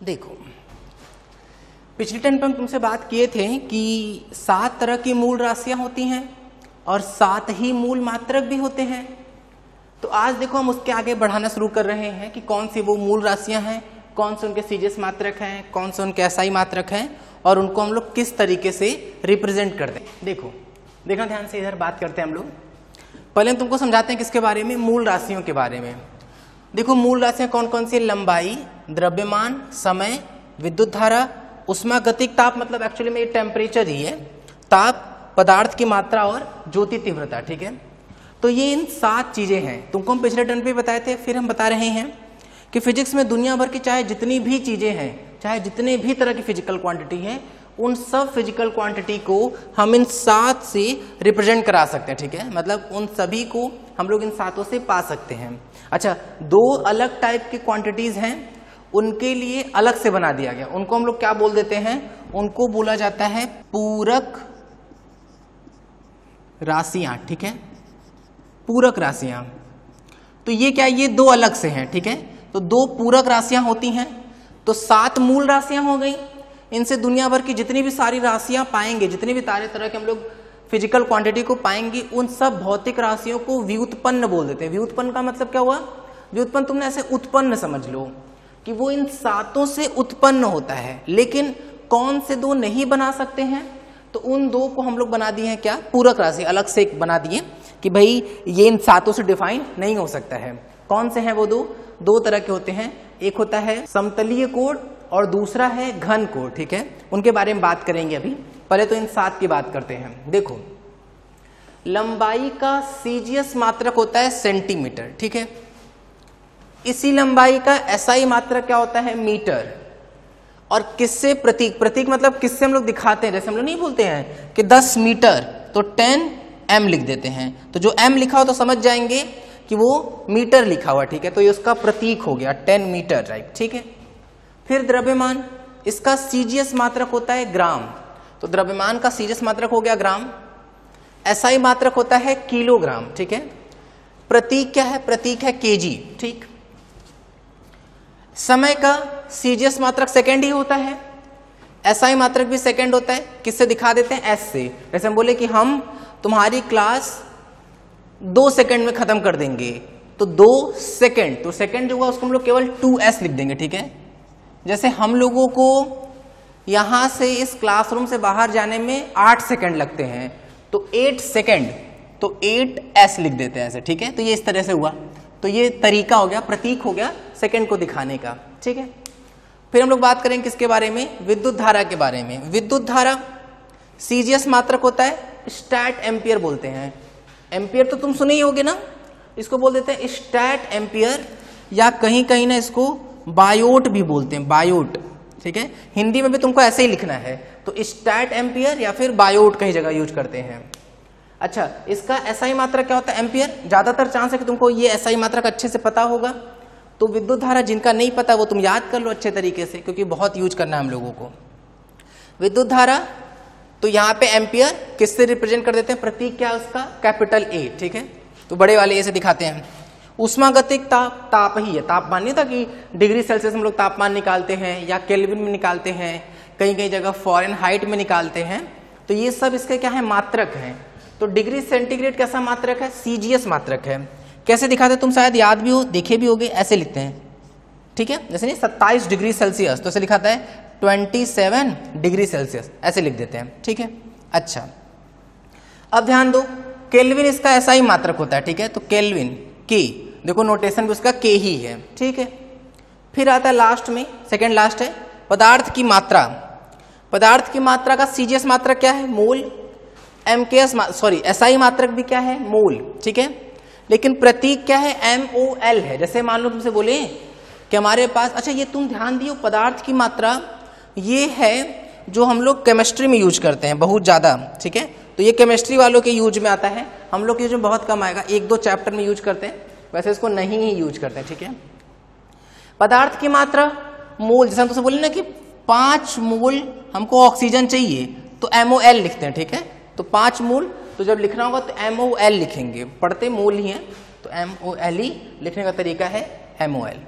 देखो, पिछले टर्म पर हम तुमसे बात किए थे कि सात तरह की मूल राशियाँ होती हैं और सात ही मूल मात्रक भी होते हैं। तो आज देखो, हम उसके आगे बढ़ाना शुरू कर रहे हैं कि कौन सी वो मूल राशियाँ हैं, कौन से उनके सीजियस मात्रक हैं, कौन से उनके एसआई मात्रक हैं, और उनको हम लोग किस तरीके से रिप्रेजेंट करते हैं देखो, देखना ध्यान से, इधर बात करते हैं हम लोग। पहले हम तुमको समझाते हैं किसके बारे में, मूल राशियों के बारे में। देखो, मूल राशियाँ कौन कौन सी? लंबाई, द्रव्यमान, समय, विद्युत धारा उष्मा गतिक ताप मतलब एक्चुअली में ये टेम्परेचर ही है, ताप, पदार्थ की मात्रा और ज्योति तीव्रता, ठीक है? तो ये इन सात चीज़ें हैं। तुमको हम पिछले टर्न पे बताए थे, फिर हम बता रहे हैं कि फिजिक्स में दुनिया भर की चाहे जितनी भी चीज़ें हैं, चाहे जितने भी तरह की फ़िज़िकल क्वांटिटी है, उन सब फ़िज़िकल क्वांटिटी को हम इन सात से रिप्रेजेंट करा सकते हैं, ठीक है? मतलब उन सभी को हम लोग इन सातों से पा सकते हैं। अच्छा दो अलग टाइप की क्वांटिटीज हैं, उनके लिए अलग से बना दिया गया। उनको हम लोग क्या बोल देते हैं? उनको बोला जाता है पूरक राशियाँ, ठीक है? पूरक राशियाँ। तो ये क्या, ये दो अलग से हैं, ठीक है? तो दो पूरक राशियाँ होती हैं तो सात मूल राशियाँ हो गई। इनसे दुनिया भर की जितनी भी सारी राशियाँ पाएँगे, जितनी भी तारे तरह के हम लोग फ़िज़िकल क्वांटिटी को पाएँगे, उन सब भौतिक राशियों को व्युत्पन्न बोल देते हैं। व्युत्पन्न का मतलब क्या हुआ? व्युत्पन्न तुमने ऐसे उत्पन्न समझ लो कि वो इन सातों से उत्पन्न होता है, लेकिन कौन से दो नहीं बना सकते हैं? तो उन दो को हम लोग बना दिए हैं क्या? पूरक राशि, अलग से एक बना दिए कि भाई, ये इन सातों से डिफाइन नहीं हो सकता है। कौन से हैं वो दो? दो तरह के होते हैं। एक होता है समतलीय कोड और दूसरा है घन कोड ठीक है? उनके बारे में बात करेंगे अभी। पहले तो इन सात की बात करते हैं। देखो, लंबाई का सीजीएस मात्रक होता है सेंटीमीटर, ठीक है? इसी लंबाई का एसआई मात्रक क्या होता है? मीटर। और किससे प्रतीक प्रतीक मतलब किससे हम लोग दिखाते हैं? जैसे हम लोग नहीं बोलते हैं कि 10 मीटर तो 10 एम लिख देते हैं। तो जो एम लिखा हो तो समझ जाएँगे कि वो मीटर लिखा हुआ, ठीक है? तो ये उसका प्रतीक हो गया 10 मीटर, राइट, ठीक है? फिर द्रव्यमान, इसका सीजीएस मात्रक होता है ग्राम। तो द्रव्यमान का सीजियस मात्रक हो गया ग्राम। एसआई मात्रक होता है किलोग्राम, ठीक है? प्रतीक क्या है? प्रतीक है केजी, ठीक? समय का सीजियस मात्रक सेकेंड ही होता है। एसआई मात्रक भी सेकेंड होता है। किससे दिखा देते हैं? एस से। जैसे हम बोले कि हम तुम्हारी क्लास दो सेकेंड में खत्म कर देंगे। तो दो सेकेंड तो सेकेंड जो होगा उसको हम लोग केवल टू एस लिख देंगे, ठीक है? जैसे हम लोगों को यहाँ से इस क्लासरूम से बाहर जाने में आठ सेकंड लगते हैं। तो एट सेकंड तो एट एस लिख देते हैं ऐसे, ठीक है? तो ये इस तरह से हुआ। तो ये तरीका हो गया, प्रतीक हो गया सेकंड को दिखाने का, ठीक है? फिर हम लोग बात करें किसके बारे में? विद्युत धारा के बारे में। विद्युत धारा सीजियस मात्रक होता है स्टैट एम्पियर बोलते हैं। एम्पियर तो तुम सुने ही होगे ना? इसको बोल देते हैं स्टैट एम्पियर या कहीं कहीं ना इसको बायोट भी बोलते हैं बायोट ठीक है? हिंदी में भी तुमको ऐसे ही लिखना है। तो स्टैट एम्पियर या फिर बायोट कहीं जगह यूज़ करते हैं। अच्छा इसका एसआई मात्रा क्या होता है? एम्पियर? ज़्यादातर चांस है कि तुमको ये एसआई मात्रा का अच्छे से पता होगा। तो विद्युत धारा जिनका नहीं पता, वो तुम याद कर लो अच्छे तरीके से, क्योंकि बहुत यूज़ करना है हम लोगों को। विद्युत धारा तो यहाँ पे एम्पियर किससे रिप्रेजेंट कर देते हैं? प्रतीक क्या उसका? कैपिटल ए ठीक है? तो बड़े वाले ए से दिखाते हैं। उष्मागतिक ताप ताप ही है। तापमान नहीं था कि डिग्री सेल्सियस हम लोग तापमान निकालते हैं या केल्विन में निकालते हैं कहीं कहीं जगह फॉरेन हाइट में निकालते हैं तो ये सब इसके क्या है, मात्रक हैं। तो डिग्री सेंटीग्रेड कैसा मात्रक है? सीजीएस मात्रक है। कैसे दिखाते तुम शायद याद भी हो, देखे भी होगे, ऐसे लिखते हैं। ठीक है? जैसे नहीं, सत्ताईस डिग्री सेल्सियस तो ऐसे लिखाता है, ट्वेंटी सेवन डिग्री सेल्सियस, ऐसे लिख देते हैं। ठीक है? अच्छा। अब ध्यान दो, केल्विन इसका ऐसा ही मात्रक होता है। ठीक है? तो केल्विन के देखो नोटेशन भी उसका के ही है। ठीक है। फिर आता है लास्ट में सेकेंड लास्ट है। पदार्थ की मात्रा। पदार्थ की मात्रा का सीजीएस मात्रक क्या है? मोल। M K S sorry SI मात्रक भी क्या है? मोल। ठीक है? लेकिन प्रतीक क्या है? एम ओ एल है। जैसे मान लो तुमसे बोले कि हमारे पास अच्छा ये तुम ध्यान दियो पदार्थ की मात्रा ये है जो हम लोग केमिस्ट्री में यूज़ करते हैं बहुत ज़्यादा। ठीक है? तो ये केमिस्ट्री वालों के यूज़ में आता है। हम लोग के यूज़ में बहुत कम आएगा। एक दो चैप्टर में यूज़ करते हैं। वैसे इसको नहीं ही यूज़ करते, ठीक है? पदार्थ की मात्रा, मोल, जैसे हम तुमसे बोले ना कि पाँच मोल हमको ऑक्सीजन चाहिए तो एमओ एल लिखते हैं, ठीक है? तो पाँच मोल तो जब लिखना होगा तो एमओ एल लिखेंगे। पढ़ते मोल ही हैं तो एम ओ एल ही लिखने का तरीका है एमओ एल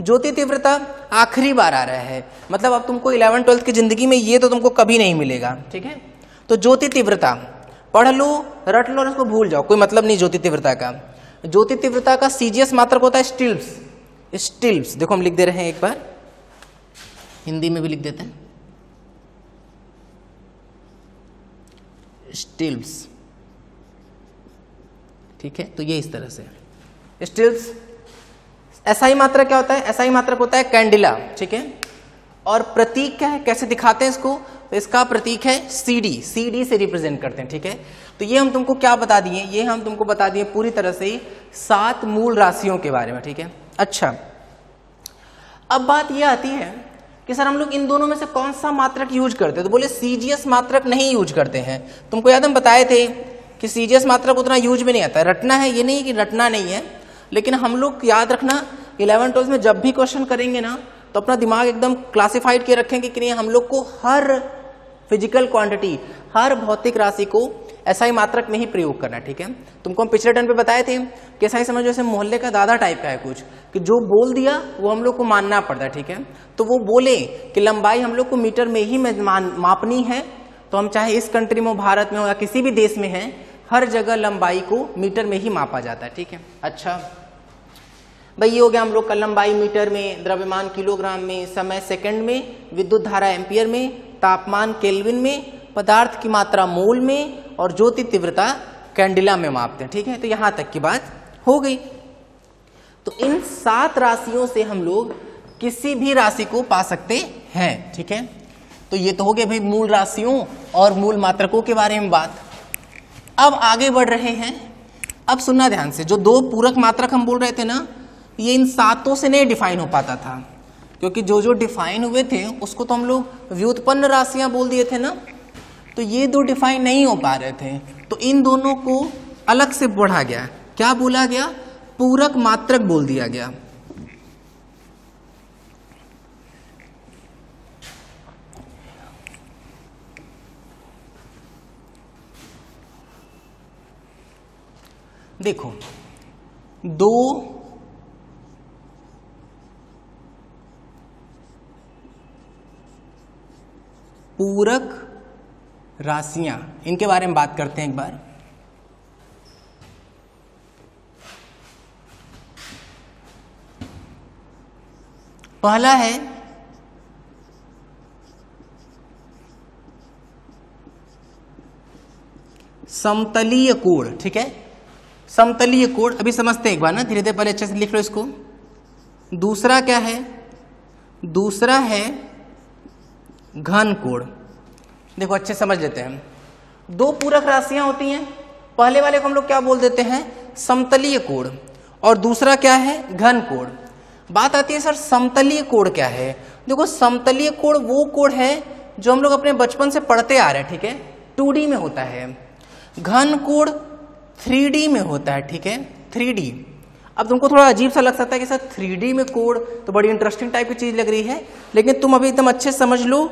ज्योति तीव्रता आखिरी बार आ रहा है। मतलब अब तुमको इलेवन, ट्वेल्थ की ज़िंदगी में ये तो तुमको कभी नहीं मिलेगा, ठीक है? तो ज्योति तीव्रता, पढ़ लो, रट लो और उसको भूल जाओ, कोई मतलब नहीं ज्योति तीव्रता का। ज्योति तीव्रता का सीजीएस मात्रक होता है स्टिल्स। स्टिल्स, देखो हम लिख दे रहे हैं एक बार। हिंदी में भी लिख देते हैं। स्टिल्स। ठीक है तो ये इस तरह से। स्टिल्स, एसआई मात्रक क्या होता है? एसआई मात्रक होता है कैंडिला। ठीक है? और प्रतीक क्या है, कैसे दिखाते हैं इसको? तो इसका प्रतीक है सी डी सी रिप्रेजेंट करते हैं, ठीक है? तो ये हम तुमको क्या बता दिए? ये हम तुमको बता दिए पूरी तरह से सात मूल राशियों के बारे में, ठीक है? अच्छा अब बात ये आती है कि सर हम लोग इन दोनों में से कौन सा मात्रक यूज़ करते हैं? तो बोले सीजीएस मात्रक नहीं यूज़ करते हैं। तुमको याद हम बताए थे कि सीजीएस मात्रक उतना यूज़ में नहीं आता रटना है, ये नहीं कि रटना नहीं है, लेकिन हम लोग याद रखना इलेवन ट्वेल्थ में जब भी क्वेश्चन करेंगे ना तो अपना दिमाग एकदम क्लासिफाइड किए रखेंगे कि नहीं हम लोग को हर फ़िज़िकल क्वांटिटी हर भौतिक राशि को ही मात्रक में ही प्रयोग करना ठीक है? तुमको हम पिछले टर्न पे बताए थे कि ही समझो जैसे मोहल्ले का दादा टाइप का है कुछ, कि जो बोल दिया वो हम लोग को मानना पड़ता है, ठीक है? तो वो बोले कि लंबाई हम लोग को मीटर में ही मापनी है तो हम चाहे इस कंट्री में भारत में हो या किसी भी देश में है, हर जगह लंबाई को मीटर में ही मापा जाता है, ठीक है? अच्छा भाई, ये हो गया हम लोग का लंबाई मीटर में, द्रव्यमान किलोग्राम में, समय सेकंड में, विद्युत धारा एम्पियर में, तापमान केल्विन में, पदार्थ की मात्रा मोल में और ज्योति तीव्रता कैंडिला में मापते हैं। ठीक है? तो यहाँ तक की बात हो गई। तो इन सात राशियों से हम लोग किसी भी राशि को पा सकते हैं। ठीक है? तो ये तो हो गया भाई मूल राशियों और मूल मात्रकों के बारे में बात। अब आगे बढ़ रहे हैं। अब सुनना ध्यान से, जो दो पूरक मात्रक हम बोल रहे थे ना ये इन सातों से नहीं डिफाइन हो पाता था। क्योंकि जो जो डिफाइन हुए थे, उसको तो हम लोग व्युत्पन्न राशियाँ बोल दिए थे ना? तो ये दो डिफाइन नहीं हो पा रहे थे। तो इन दोनों को अलग से बढ़ा गया। क्या बोला गया? पूरक मात्रक बोल दिया गया। देखो, दो पूरक राशियाँ। इनके बारे में बात करते हैं एक बार। पहला है, समतलीय कोण, ठीक है? समतलीय कोण, अभी समझते हैं एक बार ना धीरे धीरे पहले अच्छे से लिख लो इसको। दूसरा क्या है? दूसरा है घन कोण। देखो, अच्छे समझ लेते हैं दो पूरक राशियाँ होती हैं। पहले वाले को हम लोग क्या बोल देते हैं? समतलीय कोण। और दूसरा क्या है? घन कोण। बात आती है, सर, समतलीय कोण क्या है? देखो, समतलीय कोण वो कोण है जो हम लोग अपने बचपन से पढ़ते आ रहे हैं, ठीक है? टू में होता है। घन कोण थ्री में होता है, ठीक है? थ्री अब तुमको थोड़ा अजीब सा लग सकता है कि सर थ्री में कोड तो बड़ी इंटरेस्टिंग टाइप की चीज़ लग रही है, लेकिन तुम अभी एकदम अच्छे समझ लो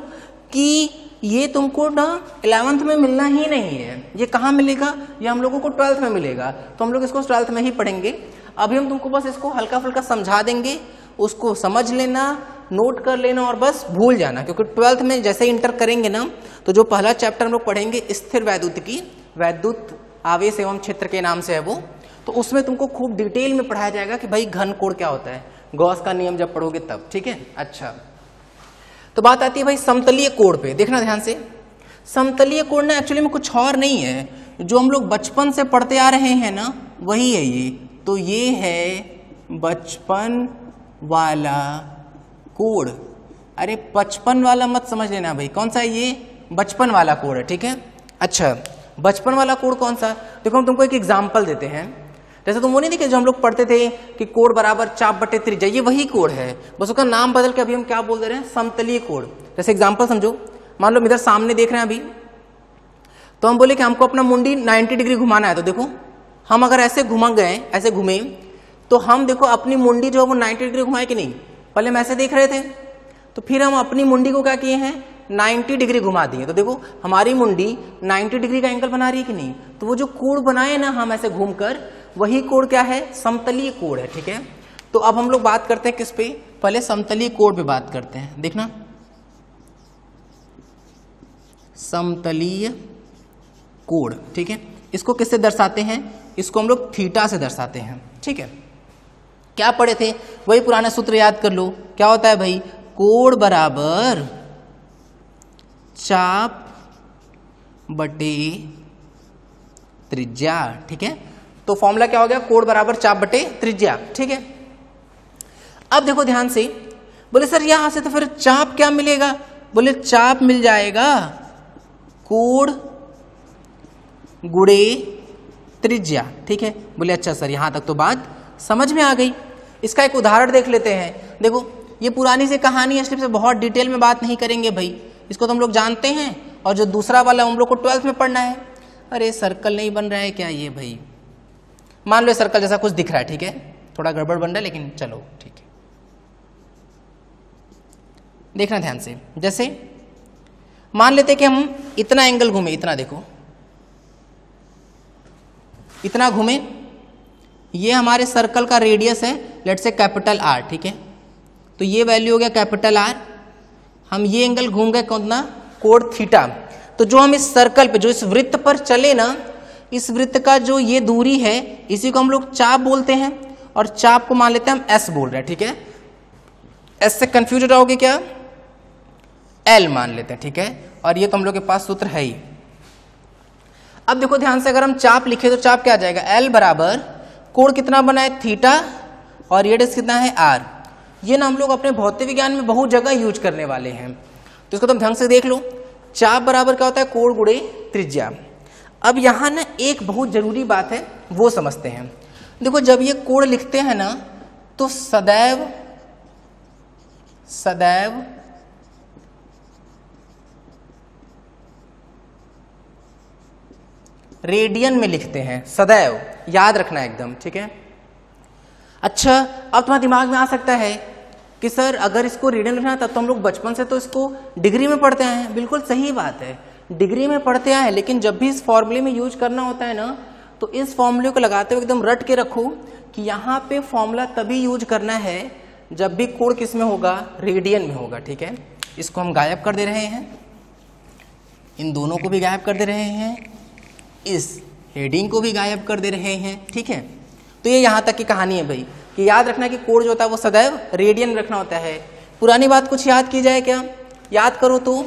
कि ये तुमको ना इलेवंथ में मिलना ही नहीं है। ये कहाँ मिलेगा? ये हम लोगों को ट्वेल्थ में मिलेगा। तो हम लोग इसको ट्वेल्थ में ही पढ़ेंगे। अभी हम तुमको बस इसको हल्का फुल्का समझा देंगे, उसको समझ लेना नोट कर लेना और बस भूल जाना, क्योंकि ट्वेल्थ में जैसे इंटर करेंगे ना तो जो पहला चैप्टर हम लोग पढ़ेंगे स्थिर वैद्युत की, वैद्युत आवेश एवं क्षेत्र के नाम से है वो। तो उसमें तुमको खूब डिटेल में पढ़ाया जाएगा कि भाई घन कोड क्या होता है। गौस का नियम जब पढ़ोगे तब, ठीक है? अच्छा। तो बात आती है भाई समतलीय कोण पे। देखना ध्यान से। समतलीय कोण ना एक्चुअली में कुछ और नहीं है। जो हम लोग बचपन से पढ़ते आ रहे हैं ना, वही है ये। तो ये है बचपन वाला कोड अरे बचपन वाला मत समझ लेना भाई। कौन सा है ये? बचपन वाला कोड है, ठीक है? अच्छा बचपन वाला कोड कौन सा? देखो हम तुमको एक एग्ज़ाम्पल देते हैं। जैसे तुम वो नहीं देखे जो हम लोग पढ़ते थे कि कोड बराबर चाप बटे त्रिज्या, ये वही कोड है। बस उसका नाम बदल के अभी हम क्या बोल दे रहे हैं? समतलीय कोड। जैसे एग्ज़ाम्पल समझो। मान लो इधर सामने देख रहे हैं अभी। तो हम बोले कि हमको अपना मुंडी 90 डिग्री घुमाना है तो देखो, हम अगर ऐसे घुमा गए, ऐसे घूमे तो हम देखो अपनी मुंडी जो है वो 90 डिग्री घुमाए कि नहीं? पहले हम ऐसे देख रहे थे। तो फिर हम अपनी मुंडी को क्या किए हैं? 90 डिग्री घुमा दिए। तो देखो, हमारी मुंडी 90 डिग्री का एंगल बना रही है कि नहीं? तो वो जो कोण बनाए ना, हम ऐसे घूमकर वही कोण क्या है? समतलीय कोण है, ठीक है? तो अब हम लोग बात करते हैं किस पे? पहले समतलीय कोण पे बात करते हैं। देखना। समतलीय कोण ठीक है? इसको किससे दर्शाते हैं? इसको हम लोग थीटा से दर्शाते हैं, ठीक है? क्या पढ़े थे? वही पुराना सूत्र याद कर लो। क्या होता है भाई? कोण बराबर चाप बटे त्रिज्या, ठीक है? तो फॉर्मूला क्या हो गया? कोड बराबर चाप बटे त्रिज्या। ठीक है? अब देखो ध्यान से। बोले, सर, यहाँ से तो फिर चाप क्या मिलेगा? बोले, चाप मिल जाएगा कोड गुड़े त्रिज्या। ठीक है? बोले अच्छा सर, यहाँ तक तो बात समझ में आ गई। इसका एक उदाहरण देख लेते हैं। देखो, ये पुरानी सी कहानी है इसलिए से बहुत डिटेल में बात नहीं करेंगे भाई। इसको तो हम लोग जानते हैं, और जो दूसरा वाला, हम लोग को ट्वेल्थ में पढ़ना है। अरे, सर्कल नहीं बन रहा है क्या ये भाई? मान लो सर्कल जैसा कुछ दिख रहा है, ठीक है? थोड़ा गड़बड़ बन रहा है, लेकिन चलो, ठीक है। देखना ध्यान से। जैसे, मान लेते कि हम इतना एंगल घूमे, इतना देखो। इतना घूमे, ये हमारे सर्कल का रेडियस है लेट से कैपिटल आर ठीक है? तो ये वैल्यू हो गया कैपिटल आर हम ये एंगल घूम गए कितना कोड थीटा तो जो हम इस सर्कल पे, जो इस वृत्त पर चले ना इस वृत्त का जो ये दूरी है, इसी को हम लोग चाप बोलते हैं और चाप को मान लेते हैं हम एस बोल रहे हैं, ठीक है? एस से कंफ्यूज रहोगे क्या? एल मान लेते हैं, ठीक है? और ये तो हम लोग के पास सूत्र है ही। अब देखो ध्यान से, अगर हम चाप लिखे तो चाप क्या आ जाएगा? एल बराबर कोण कितना बना है? थीटा, और रेडियस कितना है? आर। ये ना हम लोग अपने भौतिक विज्ञान में बहुत जगह यूज़ करने वाले हैं। तो इसको तुम ढंग से देख लो। चाप बराबर क्या होता है? कोण गुड़े त्रिज्या। अब यहाँ ना एक बहुत ज़रूरी बात है, वो समझते हैं। देखो, जब ये कोड लिखते हैं ना तो सदैव सदैव, रेडियन में लिखते हैं, सदैव, याद रखना एकदम, ठीक है? अच्छा अब तुम्हारे दिमाग में आ सकता है कि सर, अगर इसको रेडियन लिखना तब तो हम लोग बचपन से तो इसको डिग्री में पढ़ते हैं, बिल्कुल सही बात है। डिग्री में पढ़ते आए हैं, लेकिन जब भी इस फॉर्मूले में यूज़ करना होता है ना तो इस फॉर्मूले को लगाते हुए एकदम रट के रखो कि यहाँ पे फॉर्मूला तभी यूज़ करना है जब भी कोड किसमें होगा? रेडियन में होगा, ठीक है? इसको हम गायब कर दे रहे हैं। इन दोनों को भी गायब कर दे रहे हैं। इस हेडिंग को भी गायब कर दे रहे हैं, ठीक है? तो ये यहाँ तक की कहानी है भाई, कि याद रखना कि कोड जो होता है वो सदैव रेडियन रखना होता है। पुरानी बात कुछ याद की जाए क्या? याद करो तो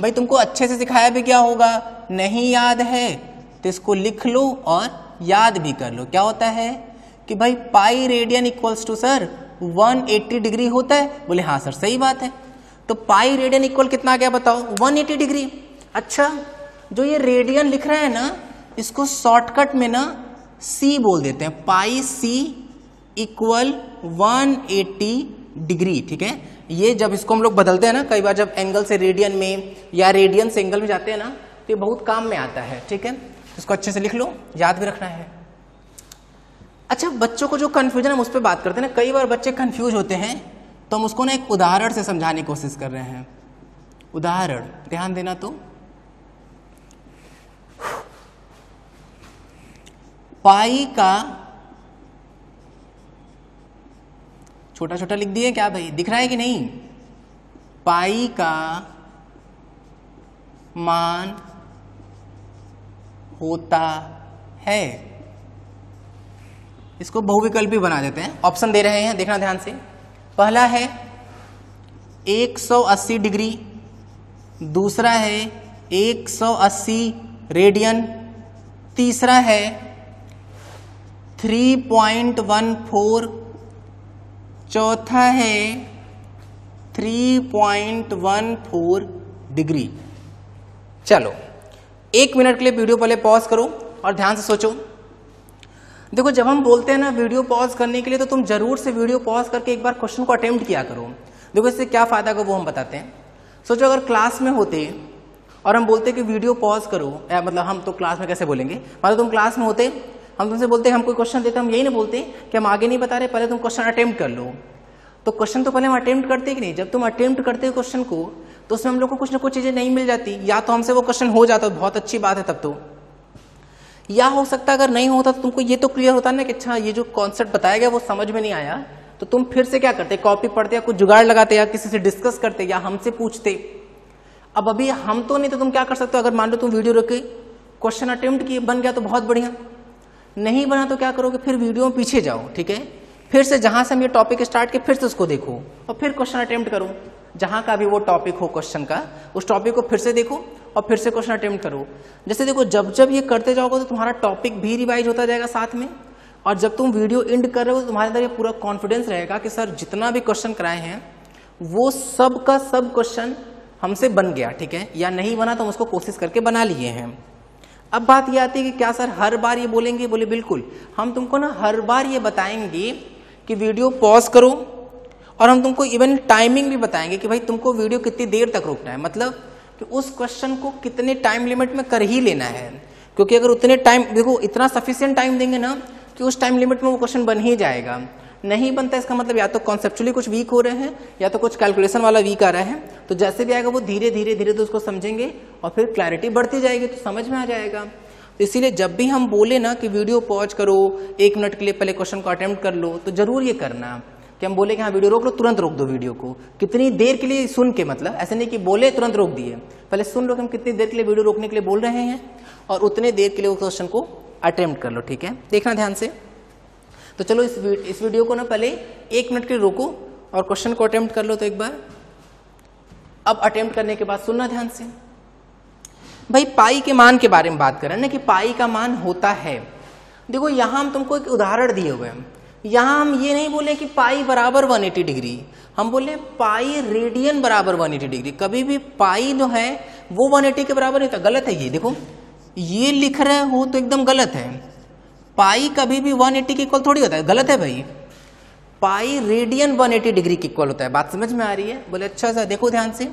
भाई तुमको अच्छे से सिखाया भी क्या होगा? नहीं याद है तो इसको लिख लो और याद भी कर लो। क्या होता है कि भाई pi radian equals to sir 180 degree होता है। बोले हाँ सर सही बात है। तो पाई रेडियन इक्वल कितना आ गया बताओ 180 डिग्री अच्छा जो ये रेडियन लिख रहे हैं ना, इसको शॉर्टकट में ना सी बोल देते हैं। पाई सी इक्वल 180 डिग्री ठीक है? ये जब इसको हम लोग बदलते हैं ना, कई बार जब एंगल से रेडियन में या रेडियन से एंगल में जाते हैं ना तो ये बहुत काम में आता है, ठीक है? इसको अच्छे से लिख लो, याद भी रखना है। अच्छा बच्चों को जो कन्फ्यूज़न हम उस पर बात करते हैं ना, कई बार बच्चे कंफ्यूज होते हैं तो हम उसको ना एक उदाहरण से समझाने की कोशिश कर रहे हैं। उदाहरण, ध्यान देना तो। पाई का छोटा छोटा लिख दिए, क्या भाई? दिख रहा है कि नहीं? पाई का मान होता है। इसको बहुविकल्पी बना देते हैं। ऑप्शन दे रहे हैं, देखना ध्यान से। पहला है 180 डिग्री। दूसरा है 180 रेडियन। तीसरा है 3.14 चौथा है 3.14 डिग्री चलो, एक मिनट के लिए वीडियो पहले पॉज करो और ध्यान से सोचो। देखो, जब हम बोलते हैं ना वीडियो पॉज करने के लिए तो तुम ज़रूर से वीडियो पॉज करके एक बार क्वेश्चन को अटेम्प्ट किया करो। देखो, इससे क्या फ़ायदा का वो हम बताते हैं। सोचो, अगर क्लास में होते और हम बोलते कि वीडियो पॉज करो मतलब हम तो क्लास में कैसे बोलेंगे? मतलब तुम क्लास में होते हम तुमसे बोलते हैं, हम कोई क्वेश्चन देते हम यही ना बोलते कि हम आगे नहीं बता रहे, पहले तुम क्वेश्चन अटेम्प्ट कर लो। तो क्वेश्चन तो पहले हम अटेम्प्ट करते कि नहीं? जब तुम अटेम्प्ट करते हो क्वेश्चन को तो उसमें हम लोग को कुछ ना कुछ चीज़ें नहीं मिल जाती। या तो हमसे वो क्वेश्चन हो जाता, बहुत अच्छी बात है तब तो। या हो सकता अगर नहीं होता तो तुमको ये तो क्लियर होता ना कि अच्छा ये जो कॉन्सेप्ट बताया गया, वो समझ में नहीं आया। तो तुम फिर से क्या करते? कॉपी पढ़ते या कुछ जुगाड़ लगाते या किसी से डिस्कस करते या हमसे पूछते? अब अभी हम तो नहीं तो तुम क्या कर सकते हो? अगर मान लो तुम वीडियो रोके क्वेश्चन अटेम्प्ट किए, बन गया तो बहुत बढ़िया। नहीं बना तो क्या करोगे? फिर वीडियो में पीछे जाओ, ठीक है? फिर से जहाँ से हम ये टॉपिक स्टार्ट किए, फिर से उसको देखो और फिर क्वेश्चन अटेम्प्ट करो। जहाँ का भी वो टॉपिक हो क्वेश्चन का, उस टॉपिक को फिर से देखो और फिर से क्वेश्चन अटेम्प्ट करो। जैसे देखो, जब जब ये करते जाओगे तो तुम्हारा टॉपिक भी रिवाइज होता जाएगा साथ में और जब तुम वीडियो एंड कर रहे हो तो तुम्हारे अंदर ये पूरा कॉन्फिडेंस रहेगा कि सर जितना भी क्वेश्चन कराए हैं, वो सब का सब क्वेश्चन हमसे बन गया, ठीक है? या नहीं बना तो हम उसको कोशिश करके बना लिए हैं। अब बात ये आती है कि क्या सर हर बार ये बोलेंगे? बोले, बिल्कुल। हम तुमको ना हर बार ये बताएँगे कि वीडियो पॉज करो और हम तुमको इवन टाइमिंग भी बताएँगे कि भाई तुमको वीडियो कितनी देर तक रोकना है। मतलब कि उस क्वेश्चन को कितने टाइम लिमिट में कर ही लेना है। क्योंकि अगर उतने टाइम देखो, इतना सफिशियंट टाइम देंगे ना कि उस टाइम लिमिट में वो क्वेश्चन बन ही जाएगा। नहीं बनता इसका मतलब या तो कॉन्सेप्चुअली कुछ वीक हो रहे हैं, या तो कुछ कैलकुलेशन वाला वीक आ रहा है। तो जैसे भी आएगा वो धीरे धीरे धीरे तो उसको समझेंगे और फिर क्लैरिटी बढ़ती जाएगी तो समझ में आ जाएगा। तो इसीलिए जब भी हम बोले ना कि वीडियो पॉज करो, एक मिनट के लिए पहले क्वेश्चन को अटेम्प्ट कर लो तो ज़रूर ये करना। कि हम बोले कि हाँ वीडियो रोक लो, तुरंत रोक दो वीडियो को। कितनी देर के लिए सुन के मतलब ऐसे नहीं कि बोले, तुरंत रोक दिए। पहले सुन लो कि हम कितनी देर के लिए वीडियो रोकने के लिए बोल रहे हैं, और उतने देर के लिए वो क्वेश्चन को अटेम्प्ट कर लो, ठीक है? देखना ध्यान से। तो चलो इस इस वीडियो को ना पहले एक मिनट के रोको और क्वेश्चन को अटेम्प्ट कर लो तो एक बार। अब अटेम्प्ट करने के बाद सुनना ध्यान से। भाई, पाई के मान के बारे में बात करें। ना कि पाई का मान होता है। देखो, यहाँ हम तुमको एक उदाहरण दिए हुए हैं। यहाँ हम ये नहीं बोले कि पाई बराबर 180 डिग्री। हम बोले पाई रेडियन बराबर 180 डिग्री। कभी भी पाई जो है, वो 180 के बराबर नहीं था। गलत है ये। देखो, ये लिख रहे हो तो एकदम गलत है। पाई कभी भी 180 के इक्वल थोड़ी होता है। गलत है भाई। पाई रेडियन 180 डिग्री के इक्वल होता है। बात समझ में आ रही है? बोले अच्छा सा देखो ध्यान से।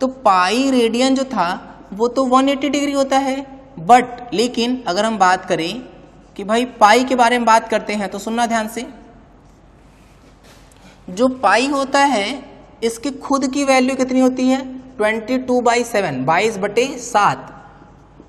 तो पाई रेडियन जो था, वो तो 180 डिग्री होता है। बट लेकिन, अगर हम बात करें कि भाई पाई के बारे में बात करते हैं तो सुनना ध्यान से। जो पाई होता है, इसकी खुद की वैल्यू कितनी होती है? 22 टू बाई सेवन बाईस बटे सात।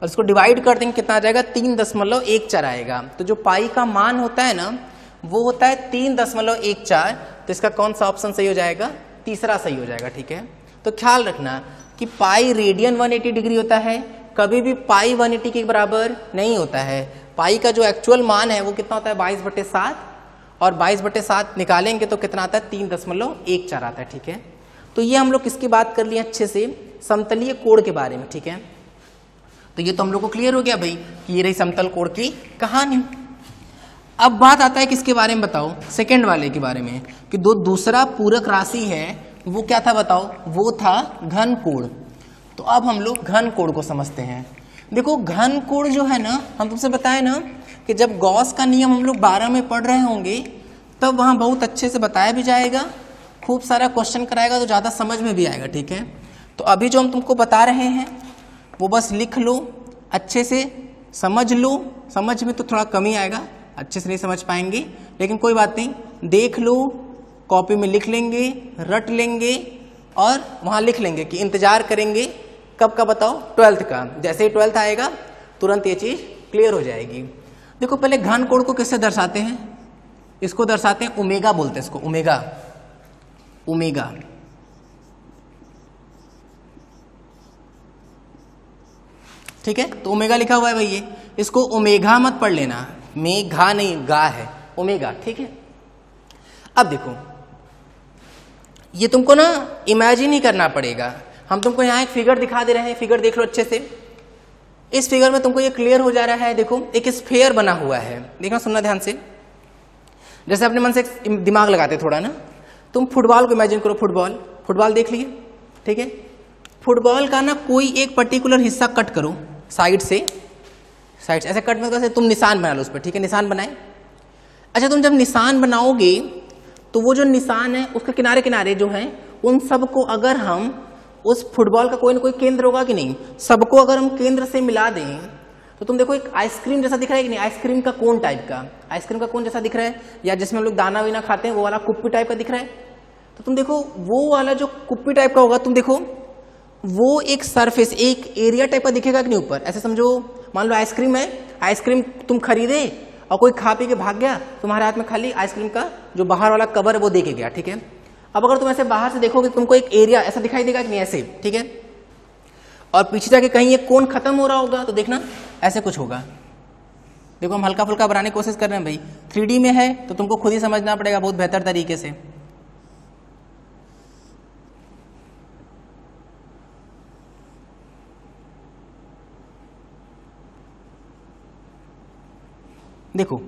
और इसको डिवाइड कर देंगे, कितना आ जाएगा? तीन दशमलव एक चार आएगा। तो जो पाई का मान होता है ना, वो होता है तीन दशमलव एक चार। तो इसका कौन सा ऑप्शन सही हो जाएगा? तीसरा सही हो जाएगा, ठीक है? तो ख्याल रखना कि पाई रेडियन 180 डिग्री होता है, कभी भी पाई 180 के बराबर नहीं होता है। पाई का जो एक्चुअल मान है, वो कितना होता है? बाईस बटे सात। और बाईस बटे सात निकालेंगे तो कितना आता है? तीन दशमलव एक चार आता है, ठीक है? तो ये हम लोग किसकी बात कर लिए अच्छे से? समतलीय कोण के बारे में, ठीक है? तो ये तो हम लोग को क्लियर हो गया भाई कि ये रही समतल कोण की कहानी। अब बात आता है किसके बारे में बताओ? सेकेंड वाले के बारे में, कि दो दूसरा पूरक राशि है, वो क्या था बताओ? वो था घन कोण। तो अब हम लोग घन कोण को समझते हैं। देखो, घन कोण जो है ना, हम तुमसे बताए ना, कि जब गॉस का नियम हम लोग बारह में पढ़ रहे होंगे, तब वहाँ बहुत अच्छे से बताया भी जाएगा, खूब सारा क्वेश्चन कराएगा तो ज़्यादा समझ में भी आएगा, ठीक है? तो अभी जो हम तुमको बता रहे हैं वो बस लिख लो, अच्छे से समझ लो। समझ में तो थोड़ा कमी आएगा, अच्छे से नहीं समझ पाएँगे, लेकिन कोई बात नहीं। देख लो, कॉपी में लिख लेंगे, रट लेंगे और वहाँ लिख लेंगे कि इंतज़ार करेंगे। कब का बताओ? ट्वेल्थ का। जैसे ही ट्वेल्थ आएगा, तुरंत ये चीज़ क्लियर हो जाएगी। देखो, पहले घन कोण को किससे दर्शाते हैं? इसको दर्शाते हैं उमेगा बोलते हैं इसको, उमेगा। उमेगा। ठीक है? तो ओमेगा लिखा हुआ है भाई ये। इसको ओमेगा मत पढ़ लेना। मेघा नहीं, गा है। ओमेगा, ठीक है? अब देखो। ये तुमको ना इमेजिन ही करना पड़ेगा। हम तुमको यहाँ एक फिगर दिखा दे रहे हैं। फिगर देख लो अच्छे से। इस फिगर में तुमको ये क्लियर हो जा रहा है। देखो, एक स्फेयर बना हुआ है। देखना सुनना ध्यान से। जैसे अपने मन से दिमाग लगाते थोड़ा ना। तुम फुटबॉल को इमेजिन करो, फुटबॉल। फुटबॉल देख लिए। ठीक है? फुटबॉल का ना कोई एक पर्टिकुलर हिस्सा कट करो। साइड से साइड से। ऐसे कट में तुम निशान बना लो उस पर, ठीक है? निशान बनाए। अच्छा तुम जब निशान बनाओगे तो वो जो निशान है, उसके किनारे किनारे जो है, उन सबको अगर हम उस फुटबॉल का कोई ना कोई केंद्र होगा कि नहीं? सबको अगर हम केंद्र से मिला दें तो तुम देखो एक आइसक्रीम जैसा दिख रहा है कि नहीं? आइसक्रीम का कौन टाइप का। आइसक्रीम का कौन जैसा दिख रहा है, या जिसमें हम लोग दाना वीना खाते हैं, वो वाला कुप्पी टाइप का दिख रहा है। तो तुम देखो, वो वाला जो कुप्पी टाइप का होगा, तुम देखो वो एक सरफेस एक एरिया टाइप का दिखेगा कि नहीं ऊपर? ऐसे समझो, मान लो आइसक्रीम है आइसक्रीम तुम खरीदे और कोई खा पी के भाग गया, तुम्हारे हाथ में खाली आइसक्रीम का जो बाहर वाला कवर वो दे के गया, ठीक है? अब अगर तुम ऐसे बाहर से देखोगे तुमको एक एरिया ऐसा दिखाई देगा कि नहीं ऐसे, ठीक है? और पीछे जाके कहीं ये कोन खत्म हो रहा होगा तो देखना, ऐसे कुछ होगा। देखो, हम हल्का फुल्का बनाने की कोशिश कर रहे हैं भाई। थ्री में है तो तुमको खुद ही समझना पड़ेगा बहुत बेहतर तरीके से। देखो,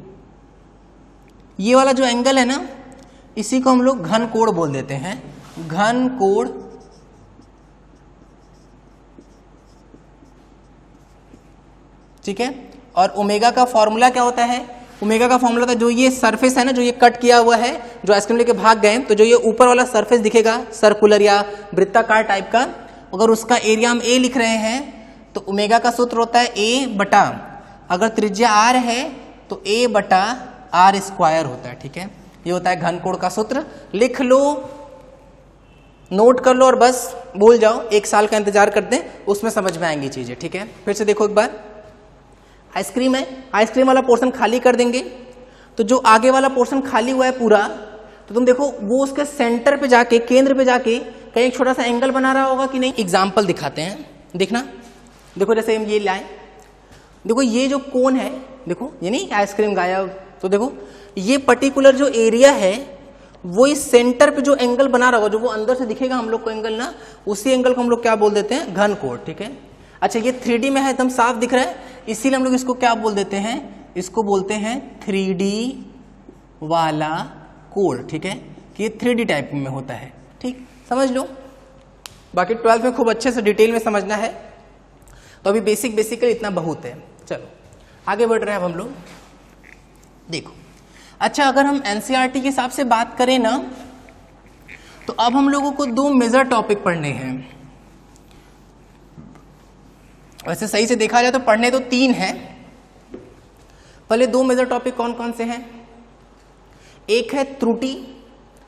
ये वाला जो एंगल है ना, इसी को हम लोग घन कोण बोल देते हैं। घन कोण ठीक है? और ओमेगा का फॉर्मूला क्या होता है? ओमेगा का फॉर्मूला था जो ये सरफेस है ना, जो ये कट किया हुआ है, जो आइसक्रीम लेके भाग गए तो जो ये ऊपर वाला सरफेस दिखेगा सर्कुलर या वृत्ताकार टाइप का, अगर उसका एरिया हम ए लिख रहे हैं तो ओमेगा का सूत्र होता है ए बटा, अगर त्रिज्या आर है तो ए बटा आर स्क्वायर होता है, ठीक है? ये होता है घन कोण का सूत्र। लिख लो नोट कर लो और बस भूल जाओ, एक साल का इंतज़ार कर दें, उसमें समझ में आएँगी चीज़ें, ठीक है? फिर से देखो एक बार। आइसक्रीम है, आइसक्रीम वाला पोर्शन खाली कर देंगे। तो जो आगे वाला पोर्शन खाली हुआ है पूरा तो तुम देखो, वो उसके सेंटर पे जाके, केंद्र पे जाके, कहीं एक छोटा सा एंगल बना रहा होगा कि नहीं? एग्ज़ाम्पल दिखाते हैं। देखना। देखो जैसे हम ये लाए। देखो ये जो कोन है देखो, ये नहीं आइसक्रीम गायब तो देखो, ये पर्टिकुलर जो एरिया है, वो इस सेंटर पे जो एंगल बना रहा होगा, जो वो अंदर से दिखेगा हम लोग को एंगल ना, उसी एंगल को हम लोग क्या बोल देते हैं? घन कोण, ठीक है? अच्छा ये थ्री में है, एकदम साफ़ दिख रहा है, इसीलिए हम लोग इसको क्या बोल देते हैं? इसको बोलते हैं थ्री वाला कोड ठीक है? कि ये थ्री टाइप में होता है, ठीक? समझ लो? बाकी ट्वेल्थ में खूब अच्छे से डिटेल में समझना है। तो अभी बेसिक बेसिकली इतना बहुत है। चलो। आगे बढ़ रहे हैं हम लोग। देखो। अच्छा अगर हम एनसीईआरटी के हिसाब से बात करें ना तो अब हम लोगों को दो मेजर टॉपिक पढ़ने हैं। वैसे सही से देखा जाए तो पढ़ने तो तीन है। पहले दो मेजर टॉपिक कौन कौन से हैं? एक है त्रुटि,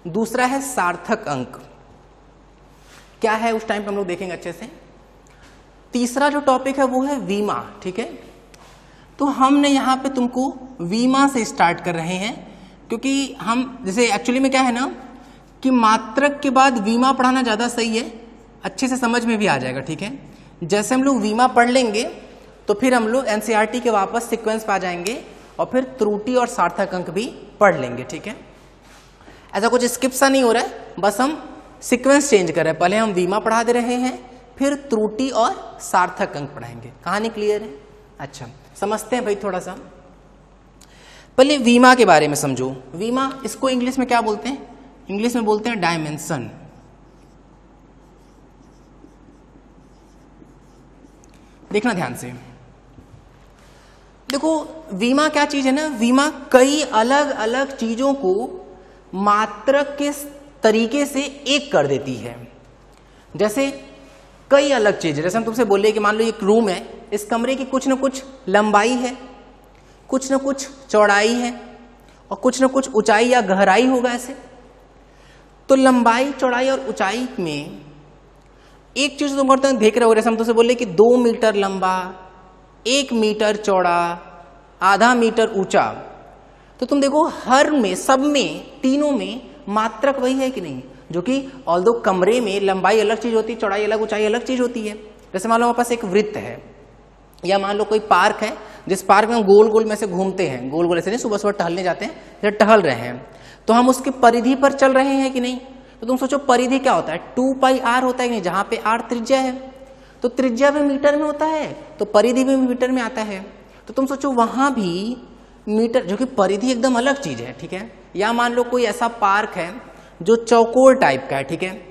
दूसरा है सार्थक अंक। क्या है? उस टाइम पे हम लोग देखेंगे अच्छे से। तीसरा जो टॉपिक है वो है वीमा, ठीक है? तो हमने यहाँ पे तुमको वीमा से स्टार्ट कर रहे हैं, क्योंकि हम, जैसे एक्चुअली में क्या है ना, कि मात्रक के बाद वीमा पढ़ाना ज़्यादा सही है, अच्छे से समझ में भी आ जाएगा, ठीक है? जैसे हम लोग वीमा पढ़ लेंगे तो फिर हम लोग एनसीईआरटी के वापस सिक्वेंस पर आ जाएँगे, और फिर त्रुटि और सार्थक अंक भी पढ़ लेंगे, ठीक है? ऐसा कुछ स्किप सा नहीं हो रहा है, बस हम सीक्वेंस चेंज कर रहे हैं। पहले हम वीमा पढ़ा दे रहे हैं, फिर त्रुटि और सार्थक अंक पढ़ाएँगे। कहानी क्लियर है? अच्छा। समझते हैं भाई थोड़ा सा। पहले वीमा के बारे में समझो। वीमा, इसको इंग्लिश में क्या बोलते हैं? इंग्लिश में बोलते हैं डायमेंशन देखना ध्यान से। देखो, वीमा क्या चीज़ है ना? वीमा कई अलग अलग चीज़ों को मात्रक के तरीके से एक कर देती है। जैसे कई अलग चीज़ें जैसे हम तुमसे बोले कि मान लो एक रूम है, इस कमरे की कुछ न कुछ लंबाई है, कुछ न कुछ चौड़ाई है, और कुछ न कुछ ऊंचाई या गहराई होगा ऐसे। तो लंबाई, चौड़ाई और ऊंचाई में एक चीज़ तुम करते देख रहे हो, जैसे हम तुमसे बोले कि दो मीटर लंबा, एक मीटर चौड़ा, आधा मीटर ऊँचा। तो तुम देखो, हर में, सब में, तीनों में मात्रक वही है कि नहीं? जो कि ऑल दो कमरे में लंबाई अलग चीज़ होती है, चौड़ाई अलग, ऊंचाई अलग चीज़ होती है, जैसे मान लो हमारे पास एक वृत्त है, या मान लो कोई पार्क है, जिस पार्क में हम गोल गोल में से घूमते हैं गोल गोल ऐसे नहीं सुबह सुबह टहलने जाते हैं जैसे टहल रहे हैं तो हम उसके परिधि पर चल रहे हैं कि नहीं? तो तुम सोचो परिधि क्या होता है? टू पाई आर होता है कि नहीं? जहाँ पे आर त्रिज्या है तो त्रिज्या भी मीटर में होता है तो परिधि भी मीटर में आता है तो तुम सोचो वहाँ भी मीटर, जो कि परिधि एकदम अलग चीज़ है, ठीक है? या मान लो कोई ऐसा पार्क है जो चौकोर टाइप का है, ठीक है?